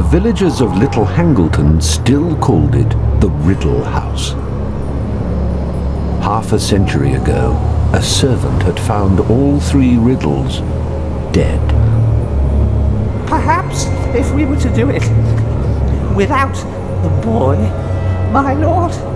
villagers of Little Hangleton still called it the Riddle House. Half a century ago, a servant had found all three riddles dead. Perhaps if we were to do it without the boy, my lord.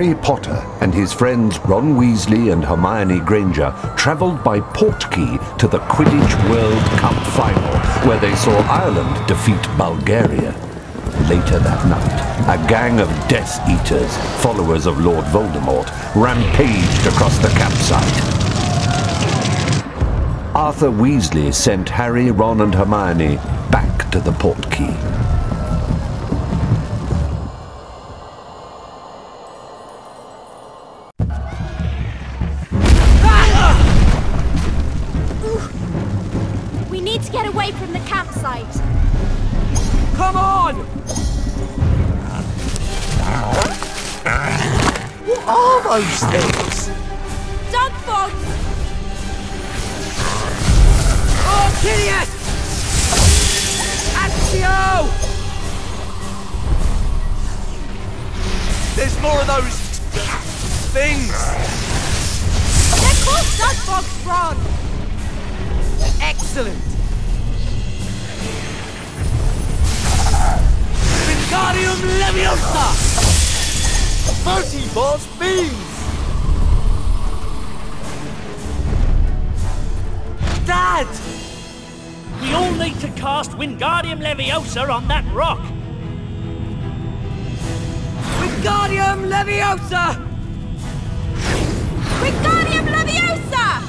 Harry Potter and his friends Ron Weasley and Hermione Granger travelled by Portkey to the Quidditch World Cup final, where they saw Ireland defeat Bulgaria. Later that night, a gang of Death Eaters, followers of Lord Voldemort, rampaged across the campsite. Arthur Weasley sent Harry, Ron and Hermione back to the Portkey. Cast Wingardium Leviosa on that rock. Wingardium Leviosa! Wingardium Leviosa!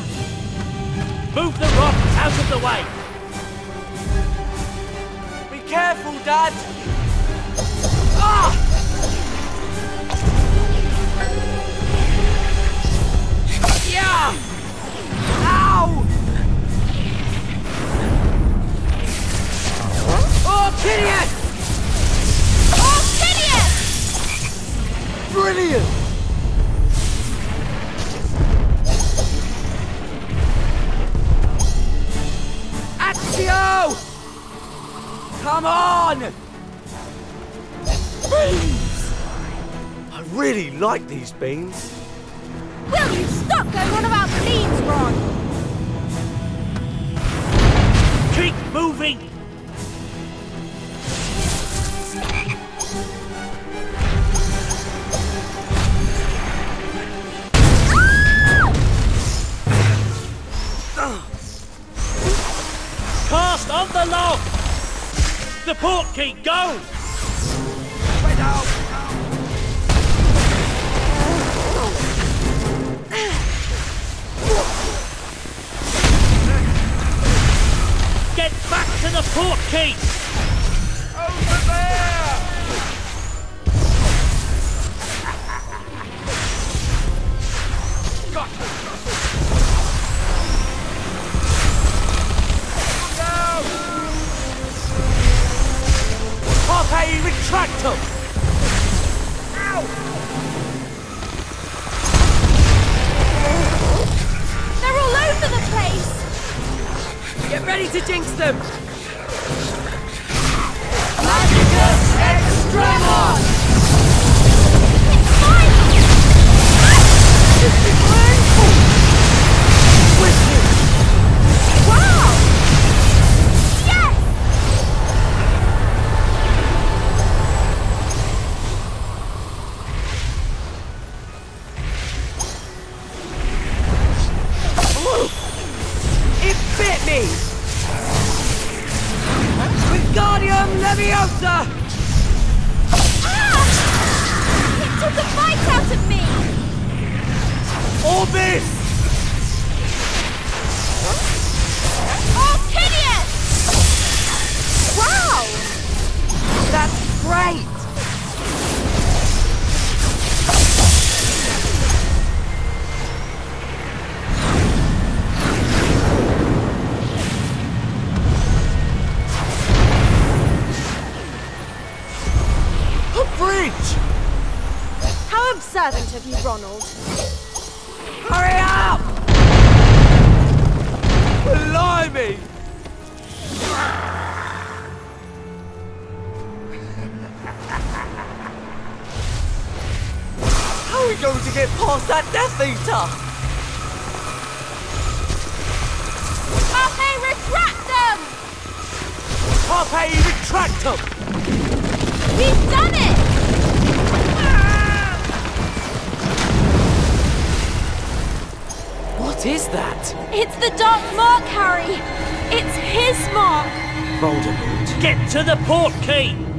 Move the rock out of the way. Be careful, Dad! Ah! Yeah! Oh, Gideon! Oh, Brilliant! Accio! Come on! Beans! I really like these beans. Will you stop going on about beans, Ron? Keep moving. The port key, go. Get back to the port key. Over there! Carpe retractum! They're all over the place! Get ready to jinx them! Wow! Servant of you, Ronald. Hurry up! Blimey! How are we going to get past that Death Eater? Harpy, retract them! Harpy, retract them! We've done it! What is that? It's the Dark Mark, Harry! It's his mark! Voldemort. Get to the port key!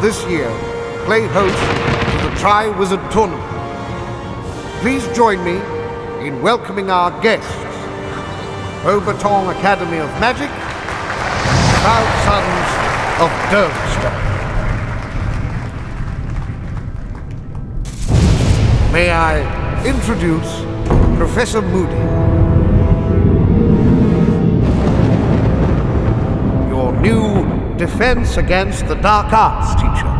This year play host to the Tri-Wizard Tournament. Please join me in welcoming our guests, Beauxbatons Academy of Magic, proud sons of Durmstrang. May I introduce Professor Moody, your new defense against the dark arts teacher.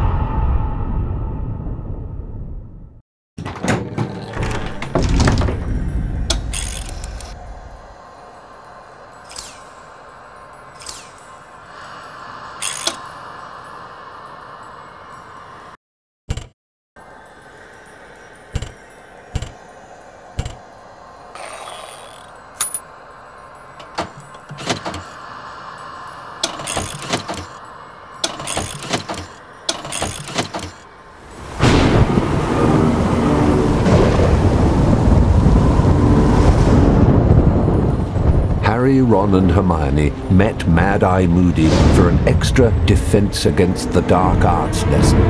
Harry, Ron, and Hermione met Mad Eye Moody for an extra defense against the dark arts lesson.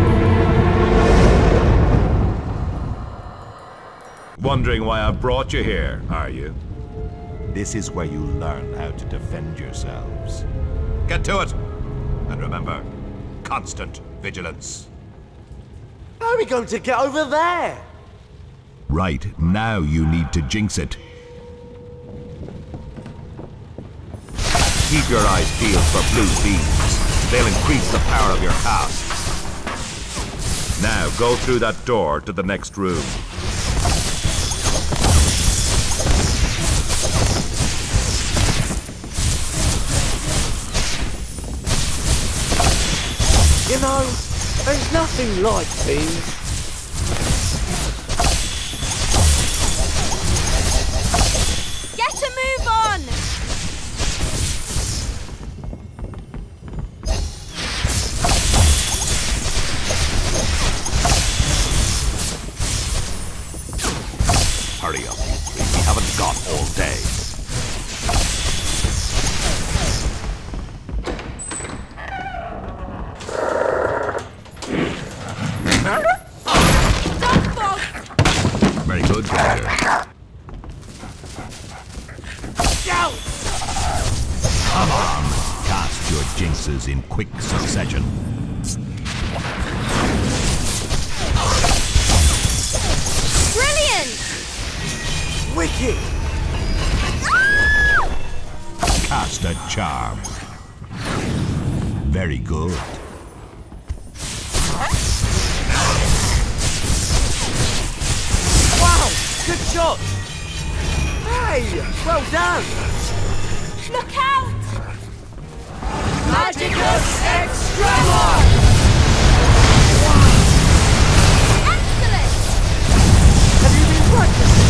Wondering why I brought you here, are you? This is where you learn how to defend yourselves. Get to it! And remember, constant vigilance. How are we going to get over there? Right, now you need to jinx it. Keep your eyes peeled for blue beams. They'll increase the power of your casts. Now go through that door to the next room. You know, there's nothing like these. Very good, Granger. Come on, cast your jinxes in quick succession. Brilliant! Wicked! Cast a charm. Very good. Shot! Hey! Well done! Look out! Magicus Extremos! Excellent! Have you been practicing?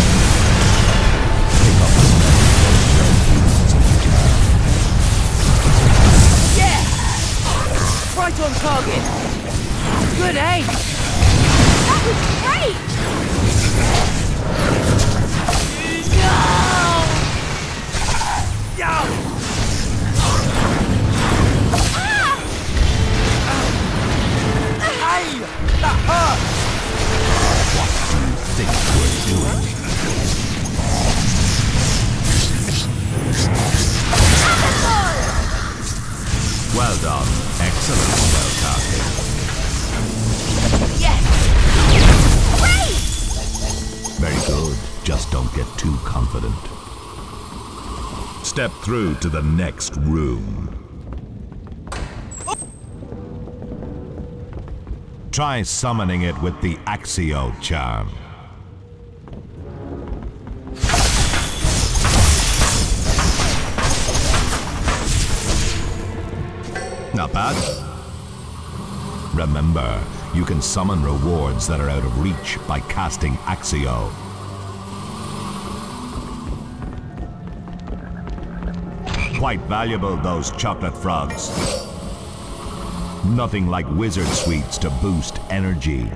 Yeah! Right on target! Good aim! That was great! think doing. Well done. Excellent spell casting. Yes! Great! Very good. Just don't get too confident. Step through to the next room. Try summoning it with the Accio charm. Not bad. Remember, you can summon rewards that are out of reach by casting Accio. Quite valuable, those chocolate frogs. Nothing like wizard sweets to boost energy.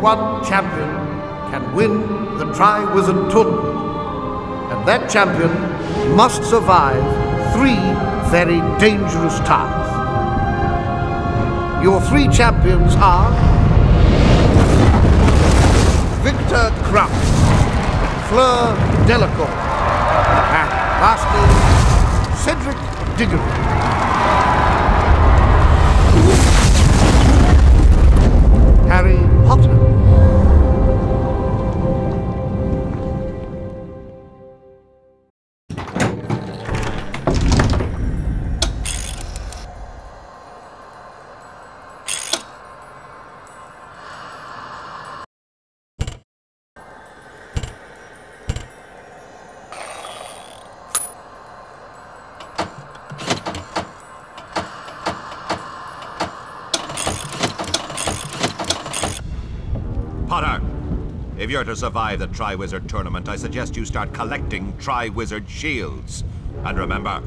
One champion can win the Tri-Wizard Tournament. And that champion must survive three very dangerous tasks. Your three champions are Viktor Krum, Fleur Delacour, and lastly, Cedric Diggory. If you're to survive the Tri-Wizard tournament, I suggest you start collecting Tri-Wizard shields. And remember,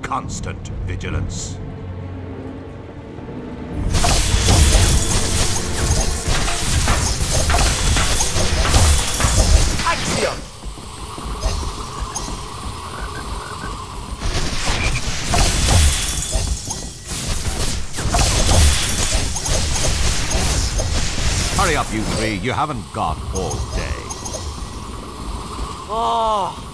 constant vigilance. You haven't got all day. Oh,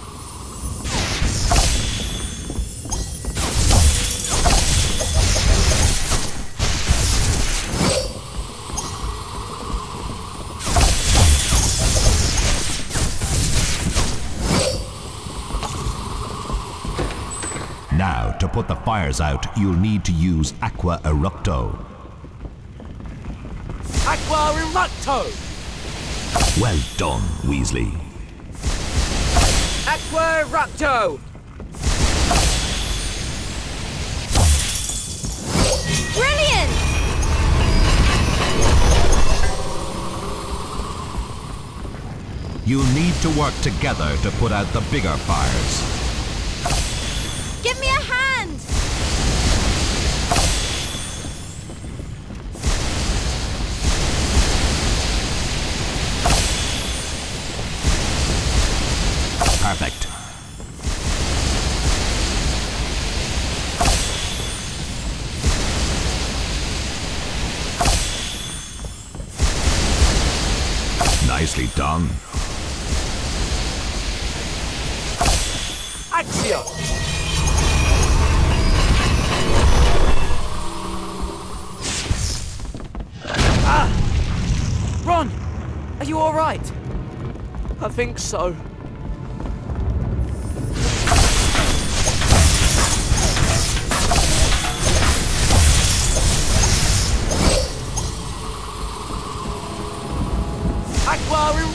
Now, to put the fires out, you'll need to use Aqua Erupto. Aqua Erupto! Well done, Weasley. Aqua Erupto! Brilliant! You'll need to work together to put out the bigger fires. Give me a hand! Nicely done. Axiom! Ah! Ron! Are you alright? I think so.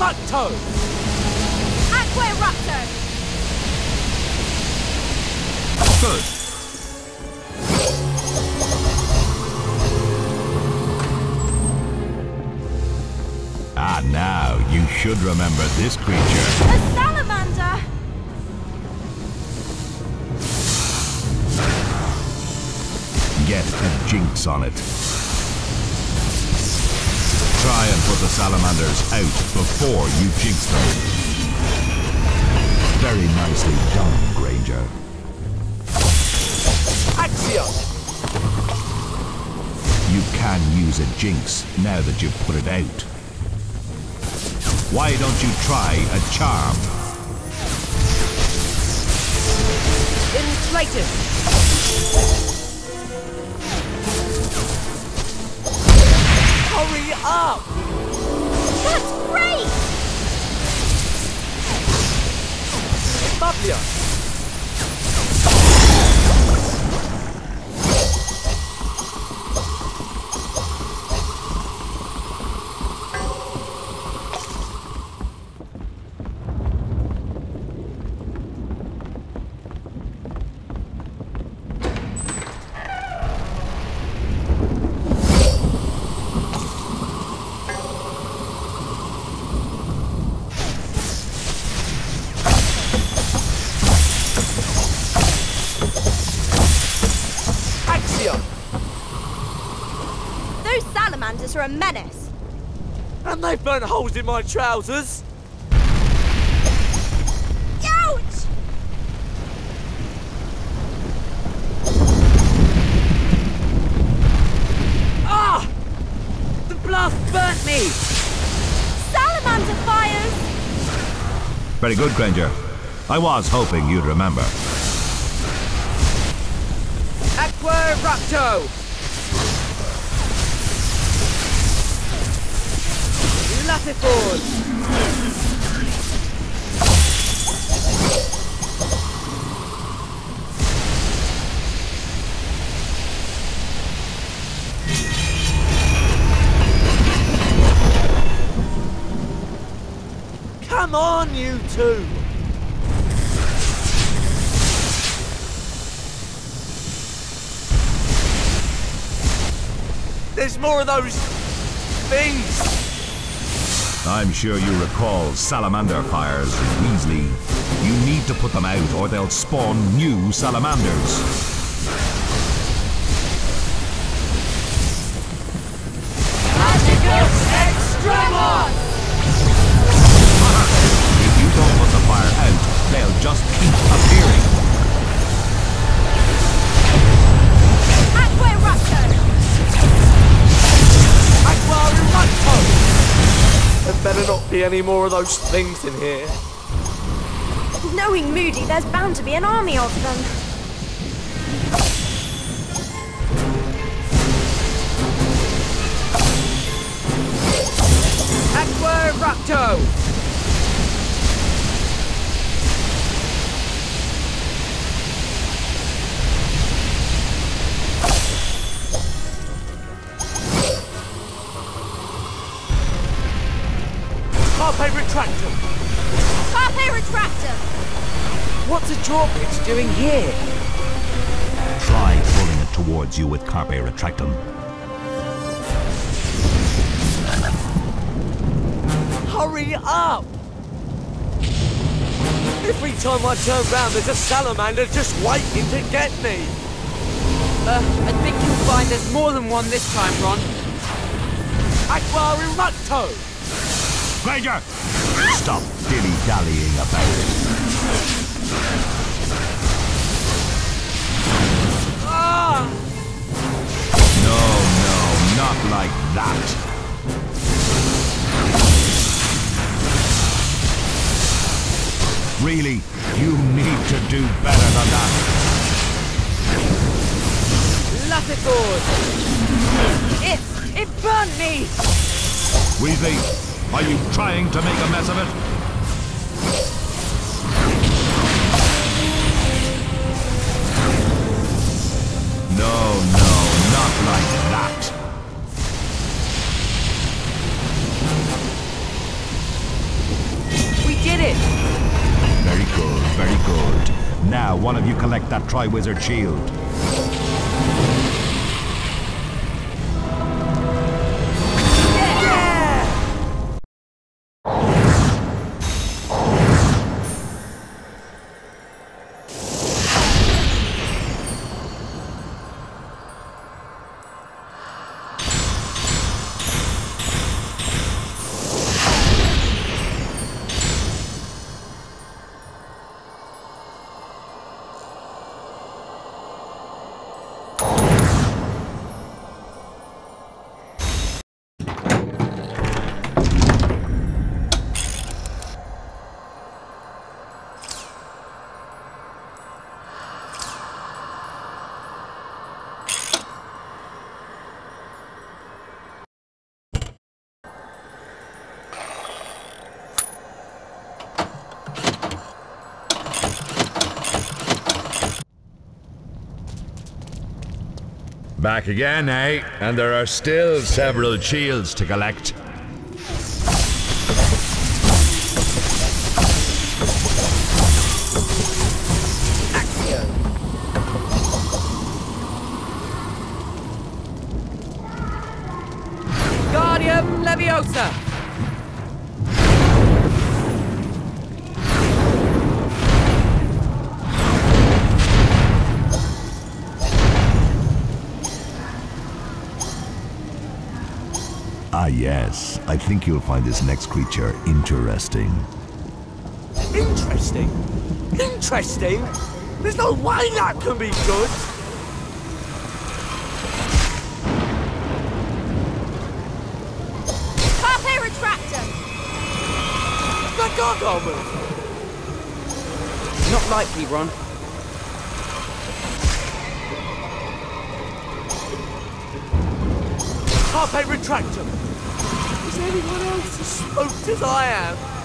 Mutto! Good. Ah, now you should remember this creature. A salamander! Get a jinx on it. Try and put the salamanders out before you jinx them. Very nicely done, Granger. Accio! You can use a jinx now that you've put it out. Why don't you try a charm? Inflated! Up! That's great! Bablia! Accio! Those salamanders are a menace. And they've burnt holes in my trousers! Ouch! Ah! The blast burnt me! Salamander fires! Very good, Granger. I was hoping you'd remember. Aqua Erupto! Come on, you two! There's more of those things! I'm sure you recall salamander fires, Weasley. You need to put them out or they'll spawn new salamanders. Any more of those things in here. Knowing Moody, there's bound to be an army of them. It towards you with Carpe Retractum. Hurry up! Every time I turn round, there's a salamander just waiting to get me. Uh, I think you'll find there's more than one this time, Ron. Aqua Erupto! Granger! Stop dilly-dallying about it. Are you trying to make a mess of it? No, no, not like that. We did it! Very good, very good. Now, one of you collect that Triwizard Shield. Back again, eh? And there are still several shields to collect. Yes. I think you'll find this next creature interesting. Interesting. Interesting? There's no way that can be good. Carpe retractum! That gargoyle Not likely, Ron. Carpe retractum. Anyone else as spooked as I am?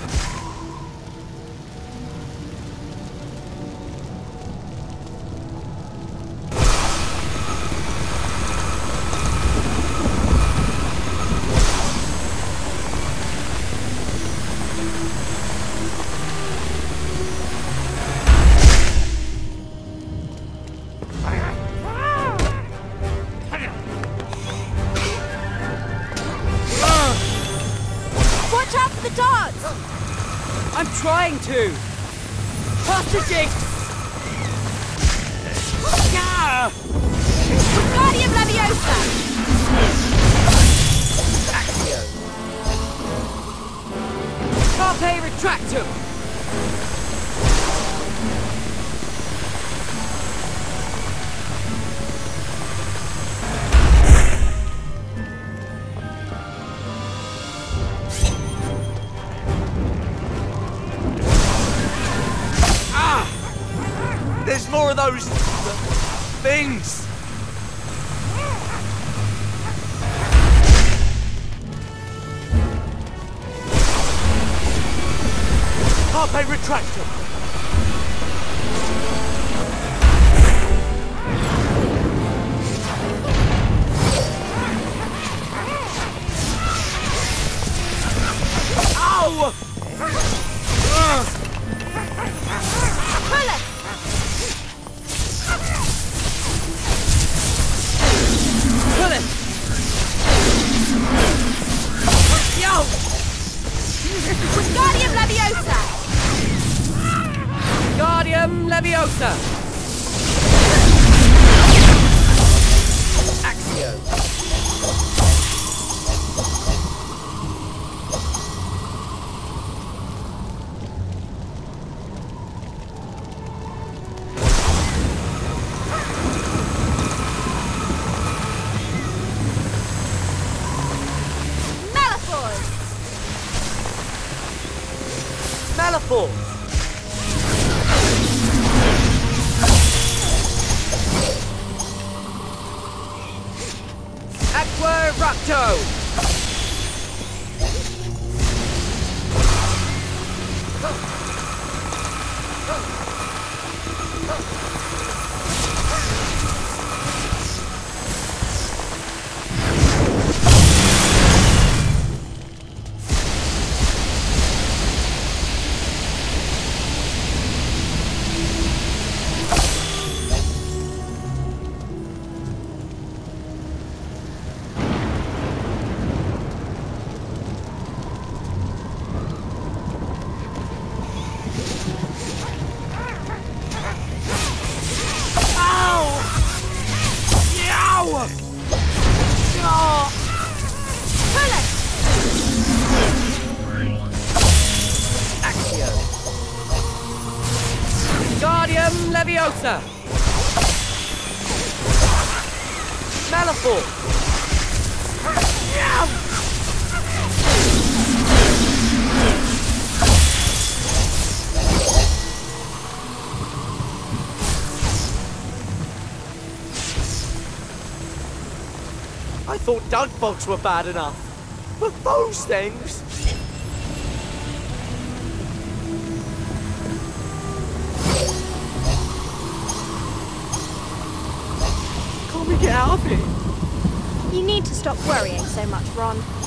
More of those things. Carpe retractum. Thought dug bugs were bad enough. But those things... Can't we get out of here? You need to stop worrying so much, Ron.